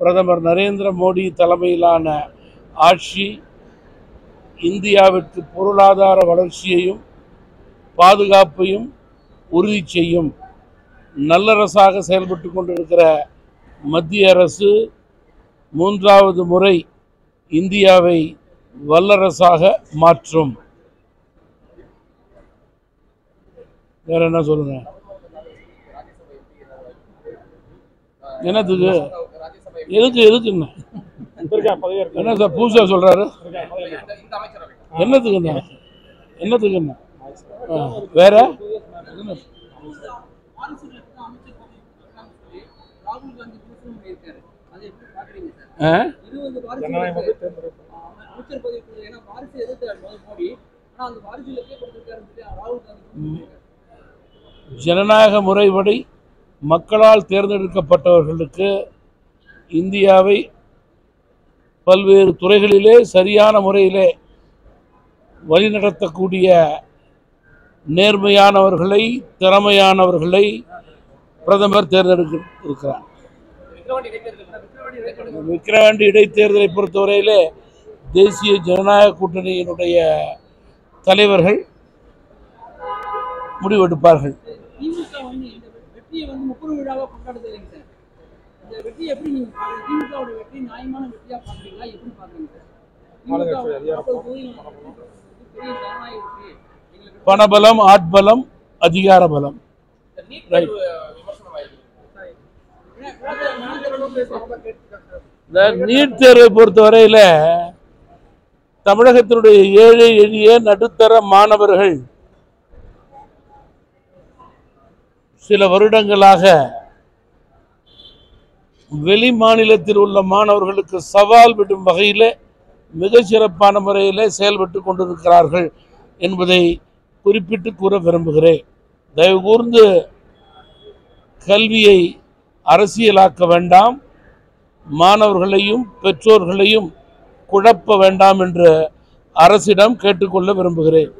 பிரதமர் நரேந்திர மோடி தலைமையிலான ஆட்சி இந்தியாவிற்கு பொருளாதார வளர்ச்சியையும் பாதுகாப்பையும் உறுதி செய்யும். நல்லரசாக செயல்பட்டு கொண்டிருக்கிற மத்திய அரசு மூன்றாவது முறை இந்தியாவை வல்லரசாக மாற்றும். வேற என்ன சொல்லுங்க? என்னத்துக்கு எதுக்கு எதுக்கு என்ன சார் புதுசா சொல்றாரு? என்னத்துக்கு என்ன என்னத்துக்கு என்ன ஆ, வேற. ஜனநாயக முறைப்படி மக்களால் தேர்ந்தெடுக்கப்பட்டவர்களுக்கு இந்தியாவை பல்வேறு துறைகளிலே சரியான முறையிலே வழிநடத்தக்கூடிய நேர்மையானவர்களை திறமையானவர்களை பிரதமர் தேர்ந்தெடுக்க இருக்கிறார். விக்கிரவாண்டி இடைத்தேர்தலை பொறுத்தவரையிலே தேசிய ஜனநாயக கூட்டணியினுடைய தலைவர்கள் முடிவெடுப்பார்கள். திமுக வந்து இந்த எப்படி நீங்க திமுகவோட வெற்றி நியாயமான வெற்றியா பாக்குறீங்களா எப்படி பாக்குறீங்க பணபலம் ஆட்பலம் அதிகார பலம். இந்த நீட் தேர்வை பொறுத்தவரையில தமிழகத்தினுடைய ஏழை எளிய நடுத்தர மாணவர்கள் சில வருடங்களாக வெளி மாநிலத்தில் உள்ள மாணவர்களுக்கு சவால் விடும் வகையில் மிக சிறப்பான முறையில் செயல்பட்டு கொண்டிருக்கிறார்கள் என்பதை குறிப்பிட்டு கூற விரும்புகிறேன். தயவு கூர்ந்து கல்வியை அரசியலாக்க வேண்டாம் மாணவர்களையும் பெற்றோர்களையும் குழப்ப வேண்டாம் என்று அரசிடம் கேட்டுக்கொள்ள விரும்புகிறேன்.